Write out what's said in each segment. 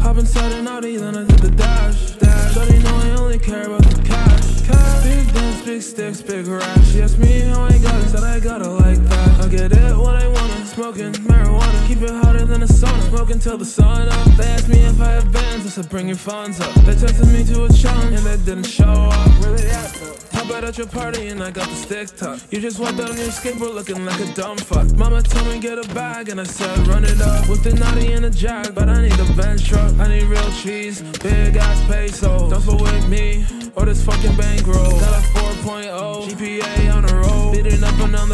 Hop inside an Audi, then I hit the dash. dash. Shawty know I only care about the cash. cash. Big guns, big sticks, big rash. She asked me how I got it, said I got it like that. I get it when I want it, smoking marijuana. Keep it hotter than a sauna, smoking till the sun up. They asked me if I have bands, I said bring your funds up. They tested me to a challenge, and they didn't show at your party and I got the stick tucked? You just walked out on your skateboard looking like a dumb fuck. Mama told me get a bag and I said run it up. With the naughty and a jag, but I need a bench truck. I need real cheese, big ass peso. Don't fuck with me or this fucking bankroll. Got a 4.0 GPA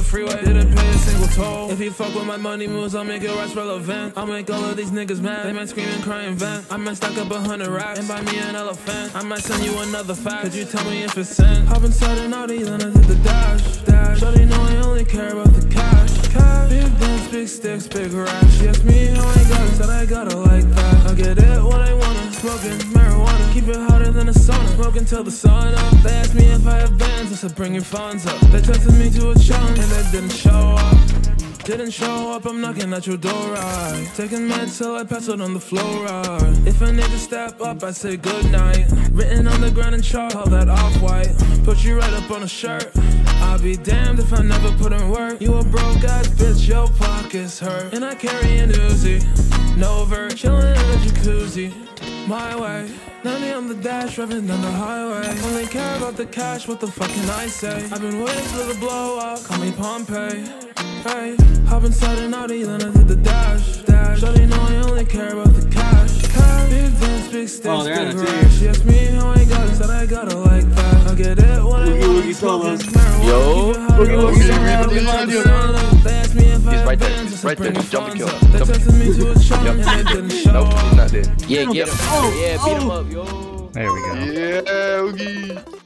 freeway, didn't pay a single toll. If you fuck with my money moves, I'll make it rest relevant. I'll make all of these niggas mad. They might scream and cry and vent. I might stack up a hundred racks and buy me an elephant. I might send you another fact. Could you tell me if it's sent? Hop inside an Audi, then I hit the dash. dash. Shawty know I only care about the cash. cash. Big guns, big sticks, big rash. Asked me how I got it, said I got it like that. I get it when I want it, smoking marijuana. Keep it hotter than a sauna, smoking till the sun up. They asked me if I have bands, I said bring your funds up. They tested me to a challenge, and they didn't show up. Didn't show up, I'm knocking at your door, right? Taking meds till I pass out on the floor, right? If a nigga step up, I say goodnight. Written on the ground in chalk, all that off white. Put you right up on a shirt. I'll be damned if I never put in work. You a broke ass bitch, your pockets hurt. And I carry an Uzi. No vert, chillin' in a jacuzzi. My way. 90 on the dash, revving down the highway. Only care about the cash, what the fuck can I say? I've been waiting for the blow up, call me Pompeii. Hey, hop inside an Audi, then I did the dash. dash. Shawty know I only care about the cash. cash. Big dance, big sticks, Oh, they're big on a team. rash. She asked me how I got it, said I got it like that. I get it when I want smoking marijuana. Yo. Keep it hotter Boogie Woogie right there. bands, I He's said right there. Just jump and funds kill up. him. Jump. tested me to a challenge, and they didn't Nope, he's not there. Yeah, get him. Yeah, beat him up, yo. There we go. Yeah, Oogey.